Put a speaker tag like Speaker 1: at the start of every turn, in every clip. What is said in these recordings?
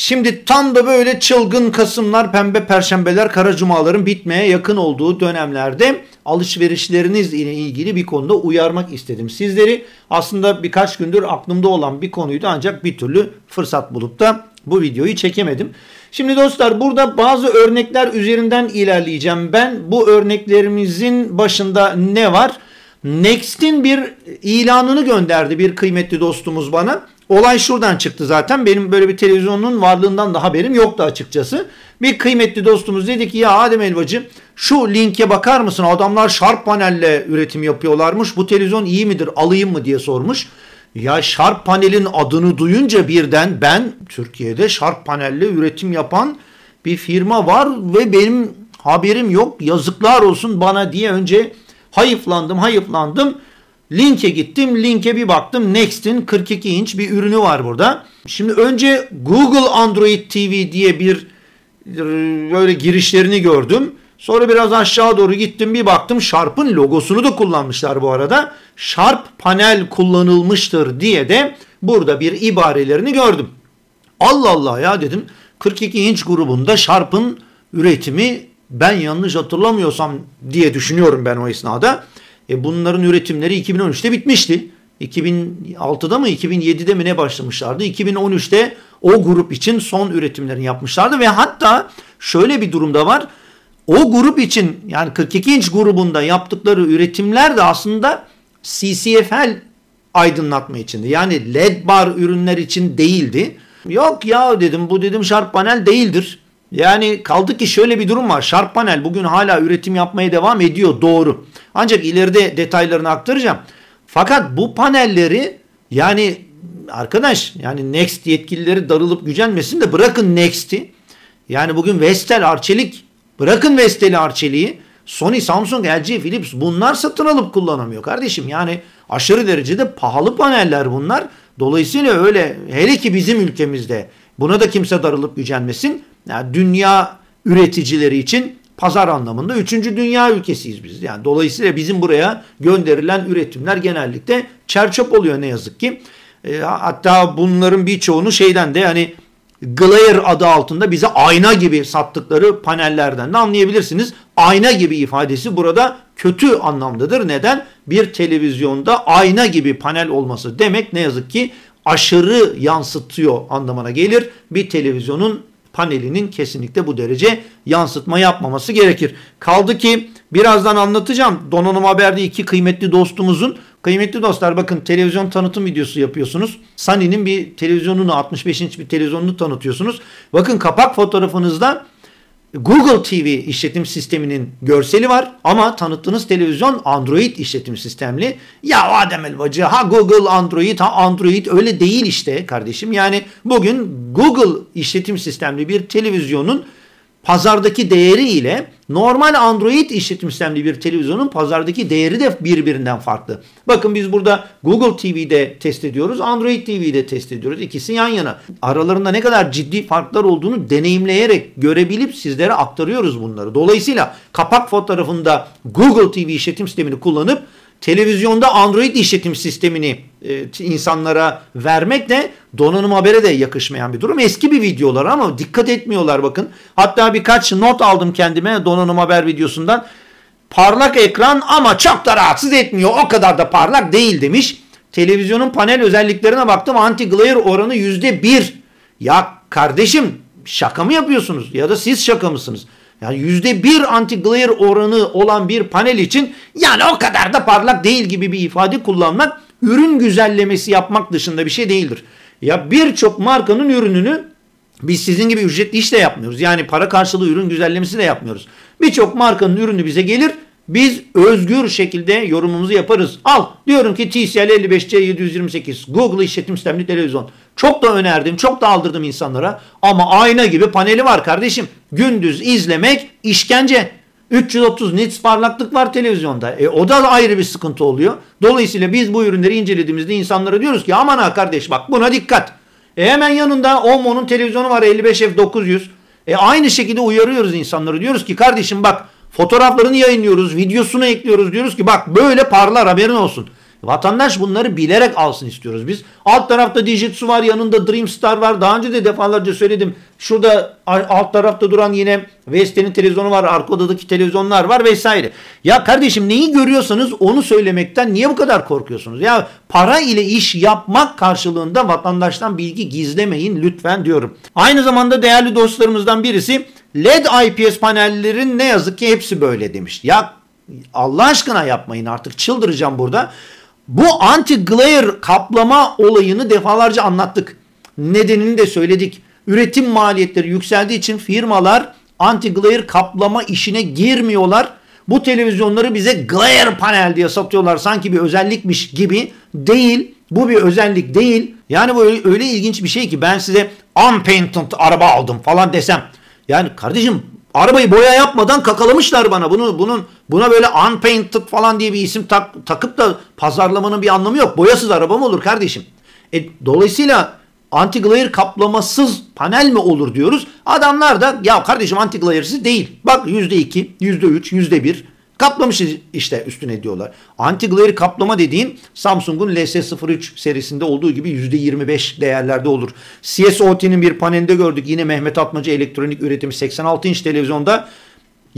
Speaker 1: Şimdi tam da böyle çılgın Kasımlar, pembe perşembeler, kara cumaların bitmeye yakın olduğu dönemlerde alışverişlerinizle ilgili bir konuda uyarmak istedim sizleri. Aslında birkaç gündür aklımda olan bir konuydu ancak bir türlü fırsat bulup da bu videoyu çekemedim. Şimdi dostlar burada bazı örnekler üzerinden ilerleyeceğim. Ben bu örneklerimizin başında ne var? Next'in bir ilanını gönderdi bir kıymetli dostumuz bana. Olay şuradan çıktı zaten. Benim böyle bir televizyonun varlığından da haberim yoktu açıkçası. Bir kıymetli dostumuz dedi ki ya Adem Elvacı şu linke bakar mısın? Adamlar Sharp panelle üretim yapıyorlarmış. Bu televizyon iyi midir? Alayım mı diye sormuş. Ya Sharp panelin adını duyunca birden ben Türkiye'de Sharp panelle üretim yapan bir firma var ve benim haberim yok. Yazıklar olsun bana diye önce hayıflandım hayıflandım. Linke gittim. Linke bir baktım. Next'in 42 inç bir ürünü var burada. Şimdi önce Google Android TV diye bir e, böyle girişlerini gördüm. Sonra biraz aşağı doğru gittim bir baktım Sharp'ın logosunu da kullanmışlar bu arada. Sharp panel kullanılmıştır diye de burada bir ibarelerini gördüm. Allah Allah ya dedim 42 inç grubunda Sharp'ın üretimi ben yanlış hatırlamıyorsam diye düşünüyorum ben o esnada. E bunların üretimleri 2013'te bitmişti. 2006'da mı 2007'de mi ne başlamışlardı? 2013'te o grup için son üretimlerini yapmışlardı ve hatta şöyle bir durumda var. O grup için yani 42 inç grubunda yaptıkları üretimler de aslında CCFL aydınlatma içindi. Yani LED bar ürünler için değildi. Yok ya dedim bu dedim şarp panel değildir. Yani kaldı ki şöyle bir durum var. Sharp panel bugün hala üretim yapmaya devam ediyor doğru. Ancak ileride detaylarını aktaracağım. Fakat bu panelleri yani arkadaş yani Next yetkilileri darılıp gücenmesin de bırakın Next'i. Yani bugün Vestel, Arçelik bırakın Vestel'i, Arçelik'i. Sony, Samsung, LG, Philips bunlar satın alıp kullanamıyor kardeşim. Yani aşırı derecede pahalı paneller bunlar. Dolayısıyla öyle hele ki bizim ülkemizde buna da kimse darılıp gücenmesin. Yani dünya üreticileri için pazar anlamında üçüncü dünya ülkesiyiz biz. Yani dolayısıyla bizim buraya gönderilen üretimler genellikle çerçöp oluyor ne yazık ki. E, hatta bunların birçoğunu şeyden de hani Glare adı altında bize ayna gibi sattıkları panellerden de anlayabilirsiniz. Ayna gibi ifadesi burada kötü anlamdadır. Neden? Bir televizyonda ayna gibi panel olması demek ne yazık ki aşırı yansıtıyor anlamına gelir. Bir televizyonun panelinin kesinlikle bu derece yansıtma yapmaması gerekir. Kaldı ki birazdan anlatacağım. Donanım Haber'de iki kıymetli dostumuzun Kıymetli dostlar bakın televizyon tanıtım videosu yapıyorsunuz. Sony'nin bir televizyonunu 65 inç bir televizyonunu tanıtıyorsunuz. Bakın kapak fotoğrafınızda Google TV işletim sisteminin görseli var ama tanıttığınız televizyon Android işletim sistemli. Ya Adem Elbacı ha Google Android ha Android öyle değil işte kardeşim. Yani bugün Google işletim sistemli bir televizyonun pazardaki değeri ile normal Android işletim sistemli bir televizyonun pazardaki değeri de birbirinden farklı. Bakın biz burada Google TV'de test ediyoruz, Android TV'de test ediyoruz. İkisi yan yana. Aralarında ne kadar ciddi farklar olduğunu deneyimleyerek görebilip sizlere aktarıyoruz bunları. Dolayısıyla kapak fotoğrafında Google TV işletim sistemini kullanıp televizyonda Android işletim sistemini e, insanlara vermek de donanım habere de yakışmayan bir durum. Eski bir videolar ama dikkat etmiyorlar bakın. Hatta birkaç not aldım kendime donanım haber videosundan. Parlak ekran ama çok da rahatsız etmiyor. O kadar da parlak değil demiş. Televizyonun panel özelliklerine baktım. Anti-glare oranı %1. Ya kardeşim şaka mı yapıyorsunuz? Ya da siz şaka mısınız? Yani yüzde bir anti-glare oranı olan bir panel için yani o kadar da parlak değil gibi bir ifade kullanmak ürün güzellemesi yapmak dışında bir şey değildir. Ya birçok markanın ürününü biz sizin gibi ücretli iş de yapmıyoruz. Yani para karşılığı ürün güzellemesi de yapmıyoruz. Birçok markanın ürünü bize gelir. Biz özgür şekilde yorumumuzu yaparız. Al diyorum ki TCL 55C728 Google işletim sistemli televizyon. Çok da önerdim, çok da aldırdım insanlara. Ama ayna gibi paneli var kardeşim. Gündüz izlemek işkence. 330 nits parlaklık var televizyonda. E, o da ayrı bir sıkıntı oluyor. Dolayısıyla biz bu ürünleri incelediğimizde insanlara diyoruz ki aman ha kardeş bak buna dikkat. E hemen yanında Omo'nun televizyonu var 55F900. E aynı şekilde uyarıyoruz insanları. Diyoruz ki kardeşim bak fotoğraflarını yayınlıyoruz, videosunu ekliyoruz. Diyoruz ki bak böyle parlar haberin olsun. Vatandaş bunları bilerek alsın istiyoruz biz. Alt tarafta Dijitsu var, yanında Dreamstar var. Daha önce de defalarca söyledim. Şurada alt tarafta duran yine Vestel'in televizyonu var, arka odadaki televizyonlar var vesaire. Ya kardeşim neyi görüyorsanız onu söylemekten niye bu kadar korkuyorsunuz? Ya para ile iş yapmak karşılığında vatandaştan bilgi gizlemeyin lütfen diyorum. Aynı zamanda değerli dostlarımızdan birisi LED IPS panellerin ne yazık ki hepsi böyle demiş. Ya Allah aşkına yapmayın artık çıldıracağım burada. Bu anti-glare kaplama olayını defalarca anlattık. Nedenini de söyledik. Üretim maliyetleri yükseldiği için firmalar anti-glare kaplama işine girmiyorlar. Bu televizyonları bize glare panel diye satıyorlar sanki bir özellikmiş gibi. Değil. Bu bir özellik değil. Yani bu öyle, öyle ilginç bir şey ki ben size unpainted araba aldım falan desem. Yani kardeşim arabayı boya yapmadan kakalamışlar bana. Bunu bunun buna böyle unpainted falan diye bir isim tak, takıp da pazarlamanın bir anlamı yok. Boyasız araba mı olur kardeşim? E, dolayısıyla anti-glare kaplamasız panel mi olur diyoruz. Adamlar da ya kardeşim anti-glare'siz değil. Bak %2, %3, %1 kaplamış işte üstüne diyorlar. Anti-glare kaplama dediğin Samsung'un LS03 serisinde olduğu gibi %25 değerlerde olur. CSOT'nin bir panelinde gördük. Yine Mehmet Atmacı elektronik üretimi 86 inç televizyonda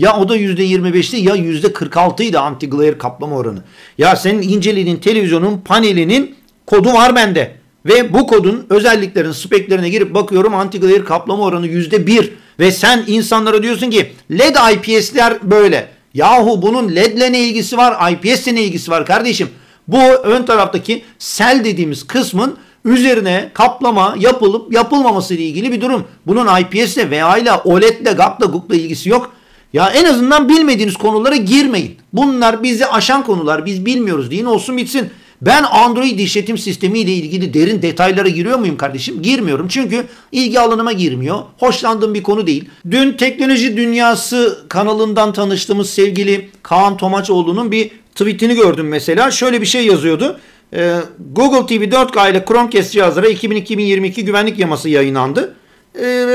Speaker 1: ya o da %25'ti ya %46'ydı anti-glare kaplama oranı. Ya senin incelediğin televizyonun panelinin kodu var bende. Ve bu kodun özelliklerin speklerine girip bakıyorum anti-glare kaplama oranı %1. Ve sen insanlara diyorsun ki LED IPS'ler böyle. Yahu bunun LED'le ne ilgisi var? IPS'le ne ilgisi var kardeşim? Bu ön taraftaki sel dediğimiz kısmın üzerine kaplama yapılıp yapılmaması ile ilgili bir durum. Bunun IPS'le veya ile OLED'le, GAP'la, GUK'la ilgisi yok. Ya en azından bilmediğiniz konulara girmeyin. Bunlar bizi aşan konular. Biz bilmiyoruz deyin olsun bitsin. Ben Android işletim sistemi ile ilgili derin detaylara giriyor muyum kardeşim? Girmiyorum. Çünkü ilgi alanıma girmiyor. Hoşlandığım bir konu değil. Dün Teknoloji Dünyası kanalından tanıştığımız sevgili Kaan Tomaçoğlu'nun bir tweetini gördüm mesela. Şöyle bir şey yazıyordu. Ee, Google TV 4K ile Chromecast cihazlara 2022 güvenlik yaması yayınlandı. Ee,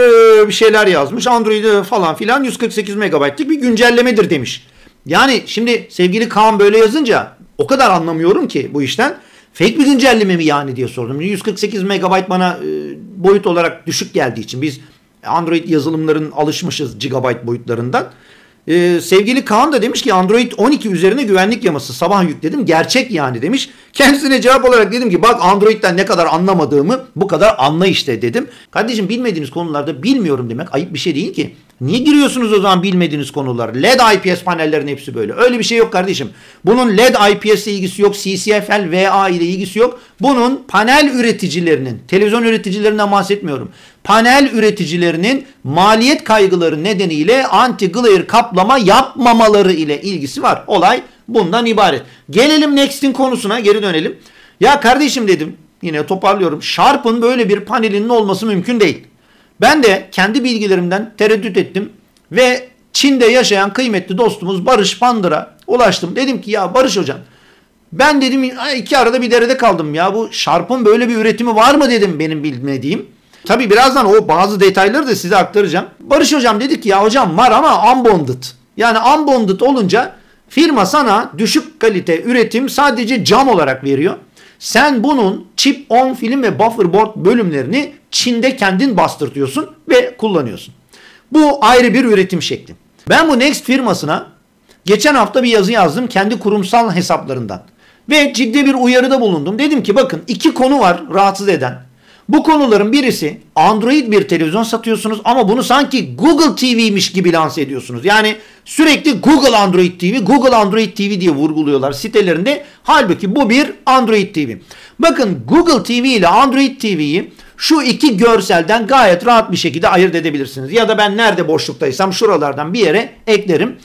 Speaker 1: bir şeyler yazmış. Android falan filan 148 MB'lik bir güncellemedir demiş. Yani şimdi sevgili Kaan böyle yazınca o kadar anlamıyorum ki bu işten. Fake bir güncelleme mi yani diye sordum. 148 MB bana e, boyut olarak düşük geldiği için biz Android yazılımların alışmışız gigabyte boyutlarından. Ee, sevgili Kaan da demiş ki Android 12 üzerine güvenlik yaması sabah yükledim gerçek yani demiş. Kendisine cevap olarak dedim ki bak Android'den ne kadar anlamadığımı bu kadar anla işte dedim. Kardeşim bilmediğiniz konularda bilmiyorum demek ayıp bir şey değil ki. Niye giriyorsunuz o zaman bilmediğiniz konular? LED IPS panellerin hepsi böyle. Öyle bir şey yok kardeşim. Bunun LED IPS ile ilgisi yok. CCFL VA ile ilgisi yok. Bunun panel üreticilerinin, televizyon üreticilerinden bahsetmiyorum. Panel üreticilerinin maliyet kaygıları nedeniyle anti-glare kaplama yapmamaları ile ilgisi var. Olay bundan ibaret. Gelelim Next'in konusuna geri dönelim. Ya kardeşim dedim yine toparlıyorum. Sharp'ın böyle bir panelinin olması mümkün değil. Ben de kendi bilgilerimden tereddüt ettim ve Çin'de yaşayan kıymetli dostumuz Barış Pandır'a ulaştım. Dedim ki ya Barış hocam ben dedim iki arada bir derede kaldım ya bu Sharp'ın böyle bir üretimi var mı dedim benim bilmediğim. Tabi birazdan o bazı detayları da size aktaracağım. Barış hocam dedi ki ya hocam var ama unbonded. Yani unbonded olunca firma sana düşük kalite üretim sadece cam olarak veriyor. Sen bunun chip on film ve buffer board bölümlerini Çin'de kendin bastırtıyorsun ve kullanıyorsun. Bu ayrı bir üretim şekli. Ben bu Next firmasına geçen hafta bir yazı yazdım kendi kurumsal hesaplarından. Ve ciddi bir uyarıda bulundum. Dedim ki bakın iki konu var rahatsız eden. Bu konuların birisi Android bir televizyon satıyorsunuz ama bunu sanki Google TV'miş gibi lanse ediyorsunuz. Yani sürekli Google Android TV, Google Android TV diye vurguluyorlar sitelerinde. Halbuki bu bir Android TV. Bakın Google TV ile Android TV'yi şu iki görselden gayet rahat bir şekilde ayırt edebilirsiniz. Ya da ben nerede boşluktaysam şuralardan bir yere eklerim.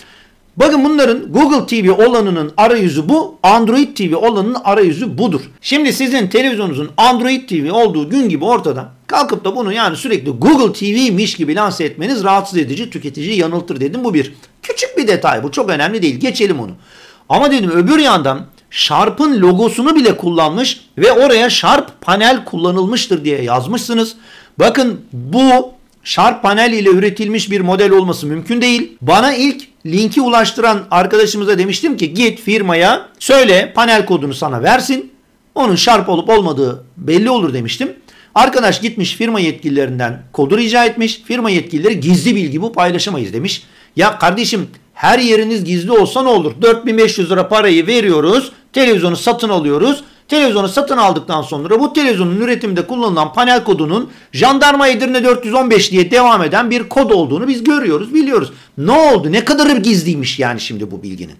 Speaker 1: Bakın bunların Google TV olanının arayüzü bu, Android TV olanının arayüzü budur. Şimdi sizin televizyonunuzun Android TV olduğu gün gibi ortada. Kalkıp da bunu yani sürekli Google TV'miş gibi lanse etmeniz rahatsız edici, tüketiciyi yanıltır dedim. Bu bir küçük bir detay bu çok önemli değil geçelim onu. Ama dedim öbür yandan Sharp'ın logosunu bile kullanmış ve oraya Sharp panel kullanılmıştır diye yazmışsınız. Bakın bu Sharp panel ile üretilmiş bir model olması mümkün değil. Bana ilk linki ulaştıran arkadaşımıza demiştim ki git firmaya söyle panel kodunu sana versin. Onun şarp olup olmadığı belli olur demiştim. Arkadaş gitmiş firma yetkililerinden kodu rica etmiş. Firma yetkilileri gizli bilgi bu paylaşamayız demiş. Ya kardeşim her yeriniz gizli olsa ne olur? 4500 lira parayı veriyoruz. Televizyonu satın alıyoruz. Televizyonu satın aldıktan sonra bu televizyonun üretiminde kullanılan panel kodunun Jandarma Edirne 415 diye devam eden bir kod olduğunu biz görüyoruz, biliyoruz. Ne oldu? Ne kadar gizliymiş yani şimdi bu bilginin.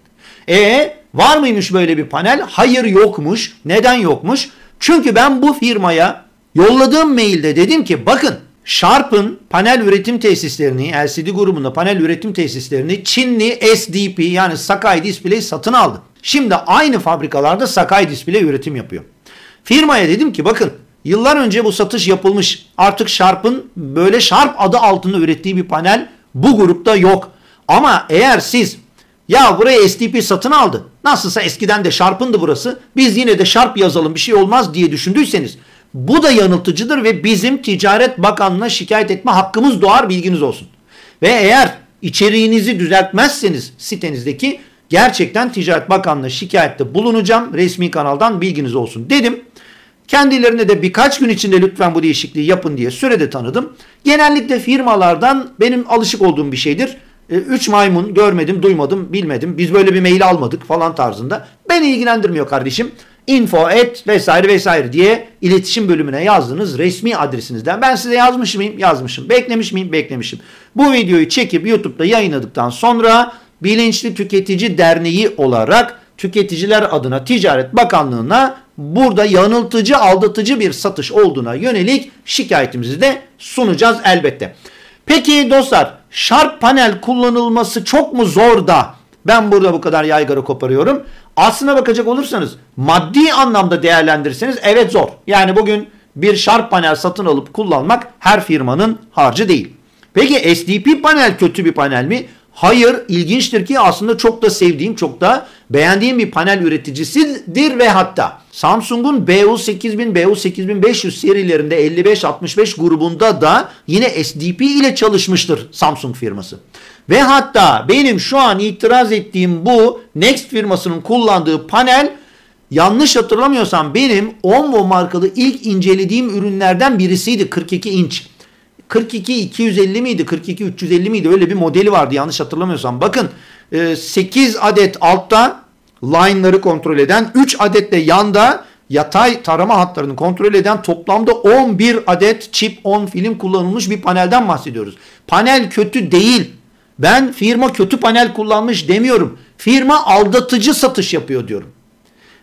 Speaker 1: E var mıymış böyle bir panel? Hayır yokmuş. Neden yokmuş? Çünkü ben bu firmaya yolladığım mailde dedim ki bakın Sharp'ın panel üretim tesislerini, LCD grubunda panel üretim tesislerini Çinli SDP yani Sakai Display satın aldı. Şimdi aynı fabrikalarda Sakai Display üretim yapıyor. Firmaya dedim ki bakın yıllar önce bu satış yapılmış. Artık Sharp'ın böyle Sharp adı altında ürettiği bir panel bu grupta yok. Ama eğer siz ya buraya SDP satın aldı. Nasılsa eskiden de Sharp'ındı burası. Biz yine de Sharp yazalım bir şey olmaz diye düşündüyseniz bu da yanıltıcıdır ve bizim Ticaret Bakanlığı'na şikayet etme hakkımız doğar bilginiz olsun. Ve eğer içeriğinizi düzeltmezseniz sitenizdeki gerçekten Ticaret Bakanlığı'na şikayette bulunacağım. Resmi kanaldan bilginiz olsun dedim. Kendilerine de birkaç gün içinde lütfen bu değişikliği yapın diye sürede tanıdım. Genellikle firmalardan benim alışık olduğum bir şeydir. 3 e, maymun görmedim, duymadım, bilmedim. Biz böyle bir mail almadık falan tarzında. Beni ilgilendirmiyor kardeşim info et vesaire vesaire diye iletişim bölümüne yazdığınız resmi adresinizden. Ben size yazmış mıyım? Yazmışım. Beklemiş miyim? Beklemişim. Bu videoyu çekip YouTube'da yayınladıktan sonra Bilinçli Tüketici Derneği olarak tüketiciler adına Ticaret Bakanlığı'na burada yanıltıcı, aldatıcı bir satış olduğuna yönelik şikayetimizi de sunacağız elbette. Peki dostlar, şarp panel kullanılması çok mu zor da ben burada bu kadar yaygara koparıyorum. Aslına bakacak olursanız maddi anlamda değerlendirirseniz evet zor. Yani bugün bir şarp panel satın alıp kullanmak her firmanın harcı değil. Peki SDP panel kötü bir panel mi? Hayır, ilginçtir ki aslında çok da sevdiğim, çok da beğendiğim bir panel üreticisidir ve hatta Samsung'un BU8000, BU8500 serilerinde 55-65 grubunda da yine SDP ile çalışmıştır Samsung firması. Ve hatta benim şu an itiraz ettiğim bu Next firmasının kullandığı panel yanlış hatırlamıyorsam benim Onvo markalı ilk incelediğim ürünlerden birisiydi 42 inç. 42 250 miydi 42 350 miydi öyle bir modeli vardı yanlış hatırlamıyorsam. Bakın 8 e, adet altta line'ları kontrol eden 3 adet de yanda yatay tarama hatlarını kontrol eden toplamda 11 adet chip on film kullanılmış bir panelden bahsediyoruz. Panel kötü değil. Ben firma kötü panel kullanmış demiyorum. Firma aldatıcı satış yapıyor diyorum.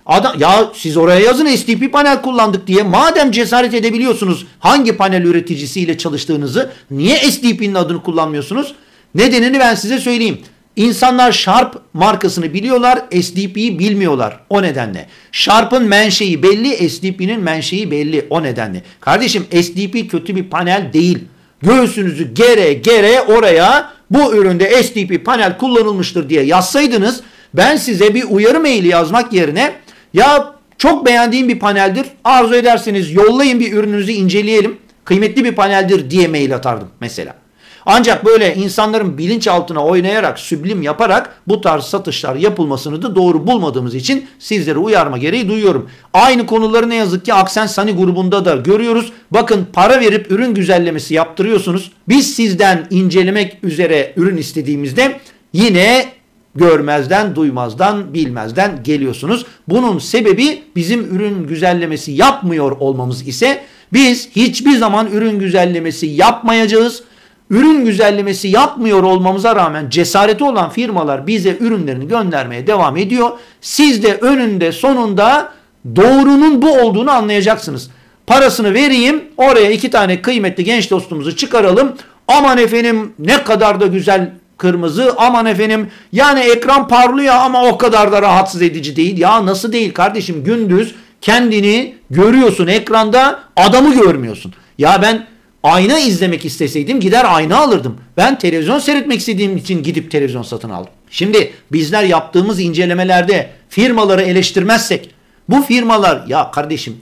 Speaker 1: Adam, ya siz oraya yazın SDP panel kullandık diye. Madem cesaret edebiliyorsunuz hangi panel üreticisiyle çalıştığınızı niye SDP'nin adını kullanmıyorsunuz? Nedenini ben size söyleyeyim. İnsanlar Sharp markasını biliyorlar, SDP'yi bilmiyorlar. O nedenle. Sharp'ın menşei belli, SDP'nin menşei belli. O nedenle. Kardeşim SDP kötü bir panel değil. Göğsünüzü gere gere oraya bu üründe SDP panel kullanılmıştır diye yazsaydınız ben size bir uyarı maili yazmak yerine ya çok beğendiğim bir paneldir arzu ederseniz yollayın bir ürününüzü inceleyelim kıymetli bir paneldir diye mail atardım mesela. Ancak böyle insanların bilinçaltına oynayarak, süblim yaparak bu tarz satışlar yapılmasını da doğru bulmadığımız için sizlere uyarma gereği duyuyorum. Aynı konuları ne yazık ki Aksen Sani grubunda da görüyoruz. Bakın para verip ürün güzellemesi yaptırıyorsunuz. Biz sizden incelemek üzere ürün istediğimizde yine görmezden, duymazdan, bilmezden geliyorsunuz. Bunun sebebi bizim ürün güzellemesi yapmıyor olmamız ise biz hiçbir zaman ürün güzellemesi yapmayacağız ürün güzellemesi yapmıyor olmamıza rağmen cesareti olan firmalar bize ürünlerini göndermeye devam ediyor. Siz de önünde sonunda doğrunun bu olduğunu anlayacaksınız. Parasını vereyim oraya iki tane kıymetli genç dostumuzu çıkaralım. Aman efendim ne kadar da güzel kırmızı aman efendim yani ekran parlıyor ama o kadar da rahatsız edici değil. Ya nasıl değil kardeşim gündüz kendini görüyorsun ekranda adamı görmüyorsun. Ya ben ayna izlemek isteseydim gider ayna alırdım. Ben televizyon seyretmek istediğim için gidip televizyon satın aldım. Şimdi bizler yaptığımız incelemelerde firmaları eleştirmezsek bu firmalar ya kardeşim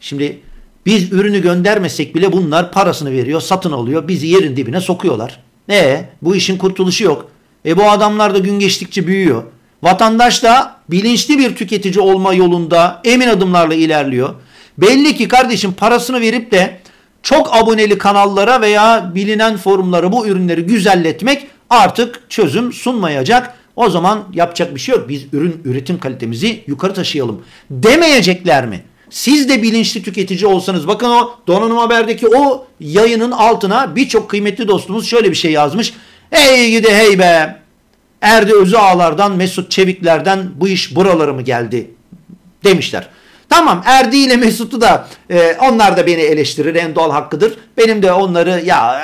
Speaker 1: şimdi biz ürünü göndermesek bile bunlar parasını veriyor, satın alıyor, bizi yerin dibine sokuyorlar. Ne? Bu işin kurtuluşu yok. E bu adamlar da gün geçtikçe büyüyor. Vatandaş da bilinçli bir tüketici olma yolunda emin adımlarla ilerliyor. Belli ki kardeşim parasını verip de çok aboneli kanallara veya bilinen forumlara bu ürünleri güzelletmek artık çözüm sunmayacak. O zaman yapacak bir şey yok. Biz ürün üretim kalitemizi yukarı taşıyalım. Demeyecekler mi? Siz de bilinçli tüketici olsanız bakın o Donanım Haber'deki o yayının altına birçok kıymetli dostumuz şöyle bir şey yazmış. Hey gidi hey be Erdi Özü Ağlar'dan Mesut Çevikler'den bu iş buraları mı geldi demişler. Tamam Erdi ile Mesut'u da e, onlar da beni eleştirir en doğal hakkıdır. Benim de onları ya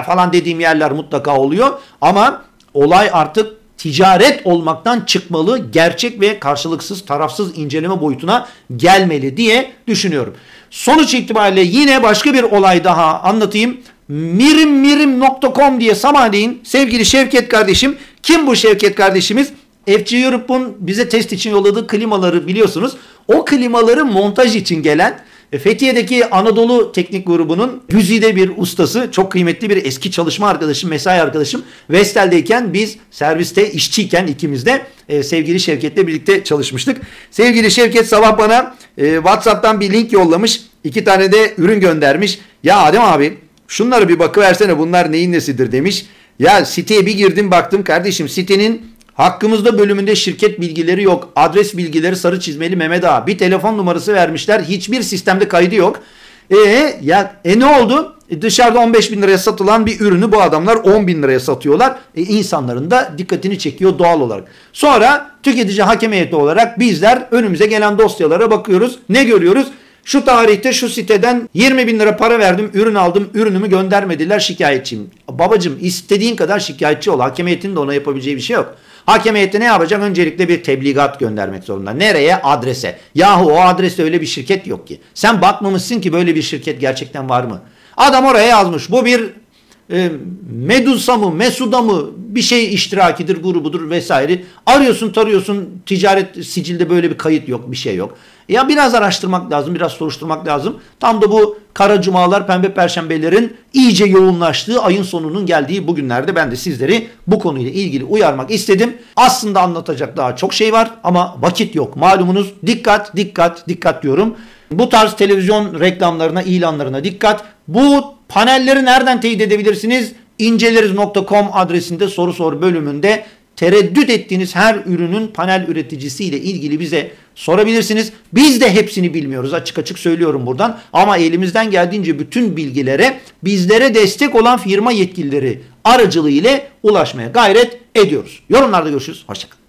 Speaker 1: e, falan dediğim yerler mutlaka oluyor. Ama olay artık ticaret olmaktan çıkmalı, gerçek ve karşılıksız, tarafsız inceleme boyutuna gelmeli diye düşünüyorum. Sonuç itibariyle yine başka bir olay daha anlatayım. Mirimmirim.com diye sabahleyin sevgili Şevket kardeşim. Kim bu Şevket kardeşimiz? FC Europe'un bize test için yolladığı klimaları biliyorsunuz. O klimaları montaj için gelen Fethiye'deki Anadolu Teknik Grubu'nun güzide bir ustası, çok kıymetli bir eski çalışma arkadaşım, mesai arkadaşım. Vestel'deyken biz serviste işçiyken ikimiz de e, sevgili Şevket'le birlikte çalışmıştık. Sevgili Şevket sabah bana e, WhatsApp'tan bir link yollamış. iki tane de ürün göndermiş. Ya Adem abi şunları bir bakıversene bunlar neyin nesidir demiş. Ya siteye bir girdim baktım kardeşim sitenin Hakkımızda bölümünde şirket bilgileri yok. Adres bilgileri sarı çizmeli Mehmet Ağa. Bir telefon numarası vermişler. Hiçbir sistemde kaydı yok. E ya e ne oldu? E, dışarıda 15 bin liraya satılan bir ürünü bu adamlar 10 bin liraya satıyorlar. E, insanların da dikkatini çekiyor doğal olarak. Sonra tüketici hakem heyeti olarak bizler önümüze gelen dosyalara bakıyoruz. Ne görüyoruz? Şu tarihte şu siteden 20 bin lira para verdim, ürün aldım, ürünümü göndermediler şikayetçiyim. Babacım istediğin kadar şikayetçi ol. Hakem heyetinin de ona yapabileceği bir şey yok. Hakem heyeti ne yapacak? Öncelikle bir tebligat göndermek zorunda. Nereye? Adrese. Yahu o adreste öyle bir şirket yok ki. Sen bakmamışsın ki böyle bir şirket gerçekten var mı? Adam oraya yazmış. Bu bir e, Medusa mı, Mesuda mı bir şey iştirakidir, grubudur vesaire. Arıyorsun, tarıyorsun. Ticaret sicilde böyle bir kayıt yok, bir şey yok. Ya biraz araştırmak lazım, biraz soruşturmak lazım. Tam da bu kara cumalar, pembe perşembelerin iyice yoğunlaştığı ayın sonunun geldiği bugünlerde ben de sizleri bu konuyla ilgili uyarmak istedim. Aslında anlatacak daha çok şey var ama vakit yok. Malumunuz dikkat, dikkat, dikkat diyorum. Bu tarz televizyon reklamlarına, ilanlarına dikkat. Bu panelleri nereden teyit edebilirsiniz? inceleriz.com adresinde soru sor bölümünde tereddüt ettiğiniz her ürünün panel üreticisiyle ilgili bize sorabilirsiniz. Biz de hepsini bilmiyoruz açık açık söylüyorum buradan. Ama elimizden geldiğince bütün bilgilere bizlere destek olan firma yetkilileri aracılığı ile ulaşmaya gayret ediyoruz. Yorumlarda görüşürüz. Hoşçakalın.